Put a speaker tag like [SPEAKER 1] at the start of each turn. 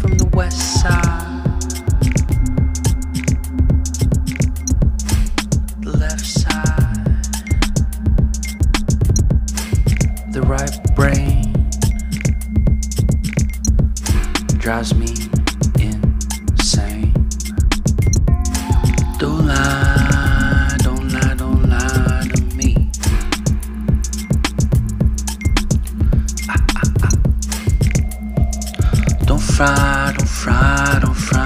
[SPEAKER 1] from the west side. The left side. The right brain. fry, don't fry, don't fry.